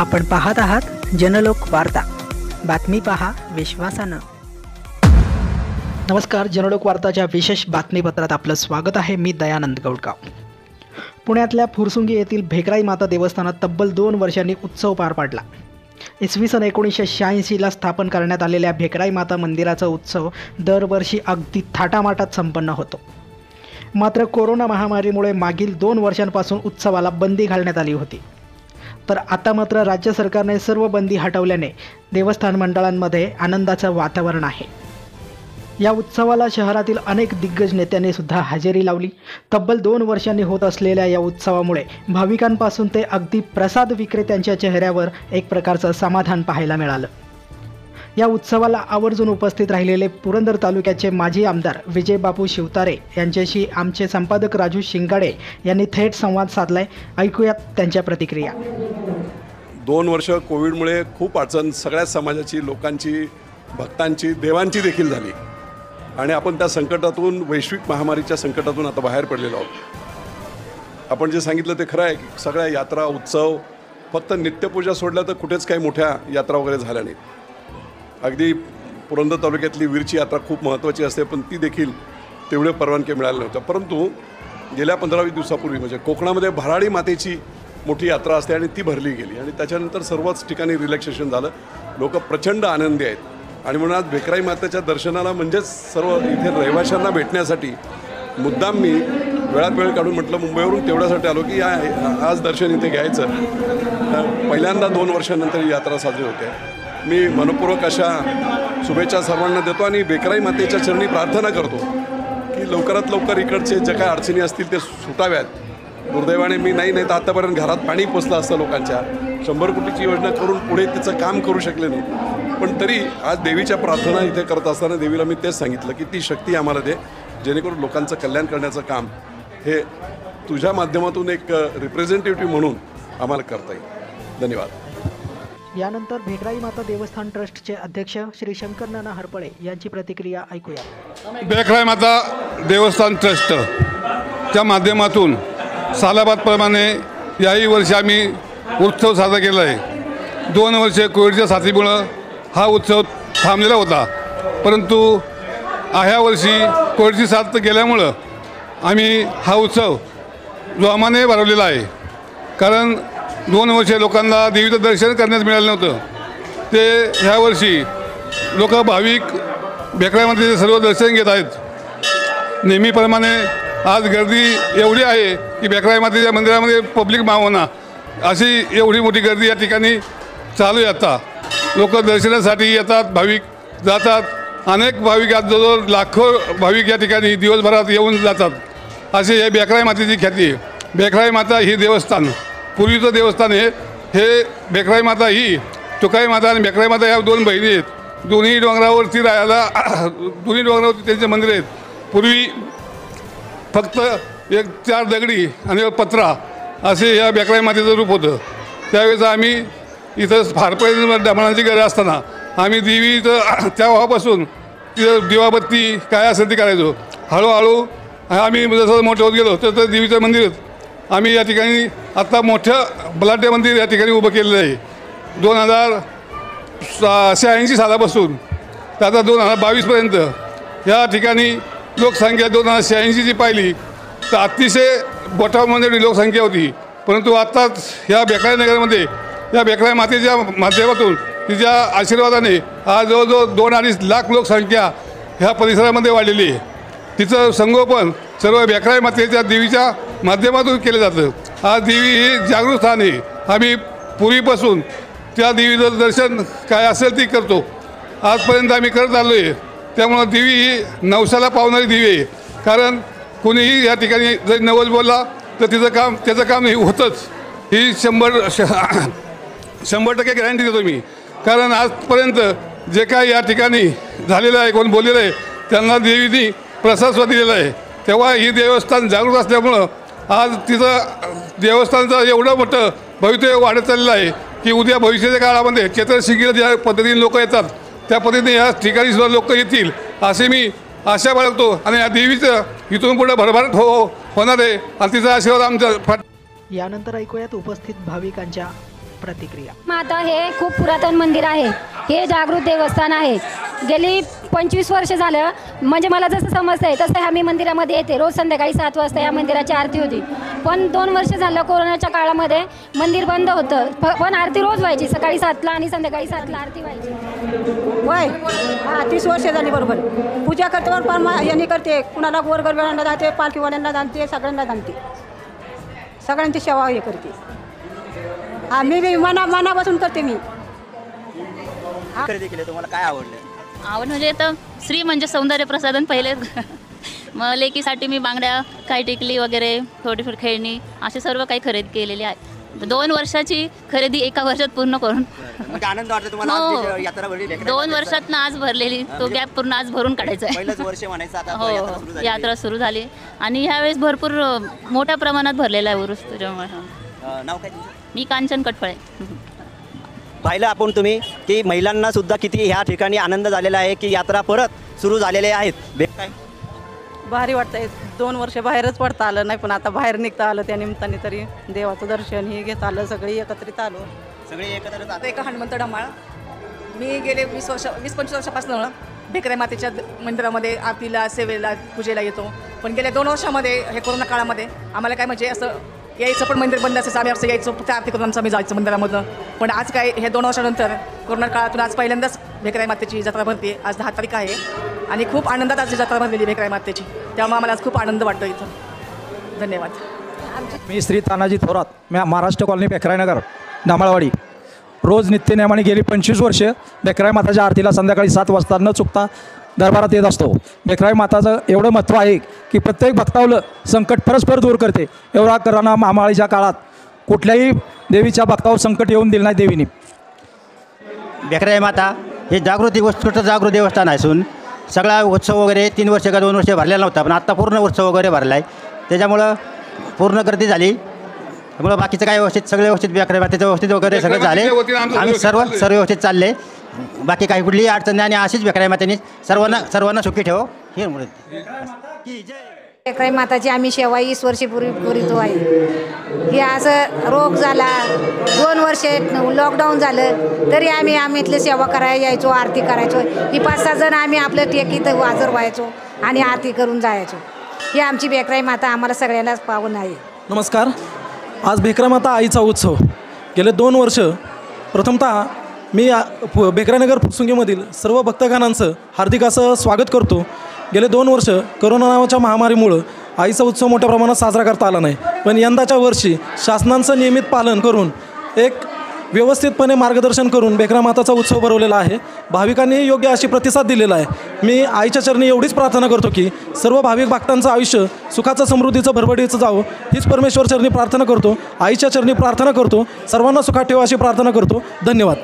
आपण पाहत आहात जनलोक वार्ता. बातमी पहा विश्वासानं. नमस्कार जनलोक वार्ताच्या विशेष बातमीपत्रात आपलं स्वागत आहे. मी दयानंद गौडगाव. पुण्यातल्या फुरसुंगी येथील भेकराई माता देवस्थानात तब्बल दोन वर्षांनी उत्सव पार पाडला. इसवी सन एकोणीसशे शहाऐंशीला स्थापन करण्यात आलेल्या भेकराई माता मंदिराचा उत्सव दरवर्षी अगदी थाटामाटात संपन्न होतो. मात्र कोरोना महामारीमुळे मागील दोन वर्षांपासून उत्सवाला बंदी घालण्यात आली होती. तर आता मात्र राज्य सरकारने सर्व बंदी हटवल्याने देवस्थान मंडळांमध्ये आनंदाचं वातावरण आहे. या उत्सवाला शहरातील अनेक दिग्गज नेत्यांनी सुद्धा हजेरी लावली. तब्बल दोन वर्षांनी होत असलेल्या या उत्सवामुळे भाविकांपासून ते अगदी प्रसाद विक्रेत्यांच्या चेहऱ्यावर एक प्रकारचं समाधान पाहायला मिळालं. या उत्सवाला आवर्जून उपस्थित राहिलेले पुरंदर तालुक्याचे माजी आमदार विजयबापू शिवतारे यांच्याशी आमचे संपादक राजू शिंगाडे यांनी थेट संवाद साधलाय. ऐकूयात त्यांच्या प्रतिक्रिया. दोन वर्ष कोविडमुळे खूप अडचण सगळ्या समाजाची लोकांची भक्तांची देवांची देखील झाली. आणि आपण त्या संकटातून वैश्विक महामारीच्या संकटातून आता बाहेर पडलेलो आहोत. आपण जे सांगितलं ते खरं आहे की सगळ्या यात्रा उत्सव फक्त नित्यपूजा सोडल्या तर कुठेच काही मोठ्या यात्रा वगैरे झाल्या नाहीत. अगदी पुरंदर तालुक्यातली वीरची यात्रा खूप महत्त्वाची असते पण ती देखील तेवढे परवानगी मिळाल्या नव्हत्या परंतु गेल्या पंधरा वीस दिवसापूर्वी म्हणजे कोकणामध्ये भराडी मातेची मोठी यात्रा असते आणि ती भरली गेली. आणि त्याच्यानंतर सर्वच ठिकाणी रिलॅक्सेशन झालं. लोक प्रचंड आनंदी आहेत. आणि म्हणून आज भेकराई मातेच्या दर्शनाला म्हणजेच सर्व इथे रहिवाशांना भेटण्यासाठी मुद्दाम मी वेळात वेळ काढून म्हटलं मुंबईवरून तेवढ्यासाठी आलो की या आज दर्शन इथे घ्यायचं. पहिल्यांदा दोन वर्षानंतर ही यात्रा साजरी होते. मी मनपूर्वक अशा शुभेच्छा सर्वांना देतो आणि बेकराई मातेच्या चरणी प्रार्थना करतो की लवकरात लवकर इकडचे जे काय अडचणी असतील ते सुटाव्यात. दुर्दैवाने मी नाही नाही तर आतापर्यंत घरात पाणी पोचलं असतं लोकांच्या. शंभर कोटीची योजना करून पुढे तिचं काम करू शकले नाही. पण तरी आज देवीच्या प्रार्थना इथे करत असताना देवीला मी तेच सांगितलं की ती शक्ती आम्हाला दे जेणेकरून लोकांचं कल्याण करण्याचं काम हे तुझ्या माध्यमातून एक रिप्रेझेंटेटिव्ह म्हणून आम्हाला करता येईल. धन्यवाद. यानंतर भेगराई माता देवस्थान ट्रस्टचे अध्यक्ष श्री शंकर नाना हरपळे यांची प्रतिक्रिया ऐकूया. भेगराई माता देवस्थान ट्रस्टच्या माध्यमातून सालाबादप्रमाणे याही वर्षी आम्ही उत्सव साजरा केला आहे. दोन वर्षे कोविडच्या साथीमुळं हा उत्सव थांबलेला होता. परंतु ह्या वर्षी कोविडची साथ गेल्यामुळं आम्ही हा उत्सव जोमाने भरवलेला आहे. कारण दोन वर्षे लोकांना देवीचं दर्शन करण्यास मिळालं नव्हतं. ते ह्या वर्षी लोक भाविक भेकड्यामध्ये सर्व दर्शन घेत आहेत. नेहमीप्रमाणे आज गर्दी एवढी आहे की बेकराई मातेच्या मंदिरामध्ये पब्लिक मावना अशी एवढी मोठी गर्दी या ठिकाणी चालू आहे आता. लोक दर्शनासाठी येतात भाविक जातात. अनेक भाविक आज जवळजवळ लाखो भाविक या ठिकाणी दिवसभरात येऊन जातात. असे हे बेकराई मातेची ख्याती आहे. बेकराई माता ही देवस्थान. पूर्वीचं देवस्थान आहे. हे बेकराई माता ही तुकाई माता आणि बेकराई माता या दोन बहिणी आहेत. दोन्ही डोंगरावरती राहायला दोन्ही डोंगरावरती त्यांचे मंदिर आहेत. पूर्वी फक्त एक चार दगडी आणि पत्रा असे या बेकराई मातेचं रूप होतं. त्यावेळेस आम्ही इथं फारपळी डमणाची गरज असताना आम्ही देवी इथं त्या व्हापासून तिथं दिवाबत्ती काय असेल ते करायचो. हळूहळू आम्ही जसं मोठं होत गेलो तर देवीचं मंदिर आम्ही या ठिकाणी आत्ता मोठं बलाढ्य मंदिर या ठिकाणी उभं केलेलं आहे. दोन हजार शहाऐंशी सालापासून तर आता दोन हजार बावीसपर्यंत या ठिकाणी लोकसंख्या दोन हजार शहाऐंशीची पाहिली तर अतिशय बोटामध्ये लोकसंख्या होती. परंतु आत्ताच ह्या बेकराई नगरमध्ये या बेकराई मातेच्या माध्यमातून तिच्या आशीर्वादाने आज जवळजवळ दोन अडीच लाख लोकसंख्या ह्या परिसरामध्ये वाढलेली आहे. तिचं संगोपन सर्व बेकराई मातेच्या देवीच्या माध्यमातून केलं जातं. आज देवी ही जागृत स्थान आहे. आम्ही पूर्वीपासून त्या देवीचं दर्शन काय असेल ती करतो. आजपर्यंत आम्ही करत आलो आहे त्यामुळं देवी ही नवसाला पावणारी देवी आहे. कारण कोणीही या ठिकाणी जर नवस बोलला तर तिचं काम त्याचं काम हे होतंच. ही शंभर शंभर टक्के गॅरंटी देतो मी. कारण आजपर्यंत जे काय या ठिकाणी झालेलं आहे कोण बोललेलं आहे त्यांना देवीनी प्रसाद दिलेला आहे. तेव्हा ही देवस्थान जागृत असल्यामुळं आज तिथं देवस्थानचं एवढं मोठं भवितव्य वाढत चाललेलं आहे की उद्या भविष्याच्या काळामध्ये चेतनशिंगीला ज्या पद्धतीने लोक येतात त्या पद्धतीने या ठिकाणी सुद्धा लोक येतील असे मी आशा बाळगतो. आणि या देवीचं इथून पुढे भरभराट हो होणार आहे. आणि तिचा आशीर्वाद आमचा यानंतर ऐकूयात उपस्थित भाविकांच्या प्रतिक्रिया. माता हे खूप पुरातन मंदिर आहे. हे जागृत देवस्थान आहे. गेली पंचवीस वर्ष झालं. म्हणजे मला जसं समजतं आहे तसं आम्ही मंदिरामध्ये येते. रोज संध्याकाळी सात वाजता या मंदिराची आरती होती. पण दोन वर्ष झालं कोरोनाच्या काळामध्ये मंदिर बंद होतं. प- पण आरती रोज व्हायची. सकाळी सातला आणि संध्याकाळी सातला आरती व्हायची. वय हा तीस वर्ष झाली बरोबर. पूजा करते पण मा- यांनी करते. कुणाला गोरगरब्यांना जाते पालखीवाल्यांना जाणते सगळ्यांना जाणते सगळ्यांची सेवा हे करते. हा मी बी मना मनापासून करते मी. खरेदी केले तुम्हाला काय आवडलं? आवड म्हणजे आता स्त्री म्हणजे सौंदर्य प्रसाधन पहिले. मग लेकीसाठी मी बांगड्या काही टिकली वगैरे थोडीफार खेळणी असे सर्व काही खरेदी केलेली आहे. दोन वर्षाची खरेदी एका वर्षात पूर्ण करून. म्हणजे आनंद वाटतो तुम्हाला आज हो. जी यात्रा भरली लेकरं दोन. वर्षात आज भरलेली. तो गॅप पूर्ण आज भरून काढायचा आहे. पहिलंच वर्ष म्हणायचं आता हो यात्रा सुरू हो झाली. यात्रा सुरू झाली. आणि ह्यावेळेस भरपूर अ, मोठ्या प्रमाणात भरलेला आहे उरूस त्याच्यामुळे हा. अं, नाव काय तुमचं? मी कांचन कटफळे. पाहिलं आपण तुम्ही की महिलांना सुद्धा किती ह्या ठिकाणी आनंद झालेला आहे की यात्रा परत सुरू झालेले आहेत. बे- काय? भारी वाटतंय. दोन वर्ष बाहेरच पडता आलं नाही पण आता बाहेर निघता आलं त्या निमित्ताने तरी देवाचं दर्शन हे घेता आलं सगळी एकत्रित आलो. सगळे एकत्र जातात. एक हनुमंत डमाळ. मी गेले वीस वर्ष वीस पंचवीस वर्षापासून भेकरे मातेच्या द- मंदिरामध्ये आरतीला सेवेला पूजेला येतो. पण गेल्या दोन वर्षामध्ये हे कोरोना काळामध्ये आम्हाला काय म्हणजे असं यायचं पण मंदिर बंद असायचं आम्ही असं यायचो फक्त आरती करून आमचं आम्ही जायचं मंदिरामधून. पण आज काय हे दोन वर्षानंतर कोरोना काळातून आज पहिल्यांदाच भेकराई मातेची जत्रा भरते. आज दहा तारीख आहे. आणि खूप आनंदात आज जत्रा भरलेली भेकराई मातेची. त्यामुळे आम्हाला आज खूप आनंद वाटतो इथं. धन्यवाद. मी श्री तानाजी थोरात मी महाराष्ट्र कॉलनी भेकरायनगर डांबाळवाडी रोज नित्यनेमाने गेली पंचवीस वर्षे बेकराई माताच्या आरतीला संध्याकाळी सात वाजता न चुकता दरबारात येत असतो. बेकराई माताचं एवढं महत्त्व आहे की प्रत्येक भक्तावलं संकट परस्पर दूर करते. एवढा करोना महामारीच्या काळात कुठल्याही देवीच्या भक्तावर संकट येऊन दिलं नाही देवीने. बेकराई माता हे जागृती उत्कृष्ट जागृत देवस्थान असून सगळा उत्सव वगैरे तीन वर्ष का दोन वर्ष भरलेला नव्हता पण आत्ता पूर्ण उत्सव वगैरे भरला आहे. त्याच्यामुळं पूर्ण गर्दी झाली. त्यामुळं बाकीचं काय व्यवस्थित सगळं व्यवस्थित बेकराई मातेचं व्यवस्थित वगैरे सगळं झाले. आम्ही सर्व. सर्व व्यवस्थित चालले. बाकी काही कुठलीही अडचण नाही आणि अशीच बेकराई मातेने सर्वांना सर्वांना सुखी ठेव. हे म्हणत की जय लेकराई माताची आम्ही सेवा वीस वर्षपूर्वी करीतो आहे. हे असं रोग झाला दोन वर्ष लॉकडाऊन झालं तरी आम्ही आम्ही इथले सेवा करायला यायचो आरती करायचो. ही पाच सहा जण आम्ही आपलं टेकीत हजर व्हायचो आणि आरती करून जायचो. ही आमची बेकराई माता आम्हाला सगळ्यांनाच पावन आहे. नमस्कार. आज भेकरामाता आईचा उत्सव. गेले दोन वर्ष प्रथमतः मी आ- फु- भेकरानगर फुरसुंगीमधील सर्व भक्तगणांचं हार्दिक असं स्वागत करतो. गेले दोन वर्ष करोना नावाच्या महामारीमुळं आईचा उत्सव मोठ्या प्रमाणात साजरा करता आला नाही. पण यंदाच्या वर्षी शासनांचं नियमित पालन करून एक व्यवस्थितपणे मार्गदर्शन करून बेकरा माताचा उत्सव भरवलेला आहे. भाविकांनीही योग्य अशी प्रतिसाद दिलेला आहे. मी आईच्या चरणी एवढीच प्रार्थना करतो की सर्व भाविक भक्तांचं आयुष्य सुखाचं समृद्धीचं भरभडीचं जावं. हीच परमेश्वर चरणी प्रार्थना करतो. आईच्या चरणी प्रार्थना करतो. सर्वांना सुखात ठेवा अशी प्रार्थना करतो. धन्यवाद.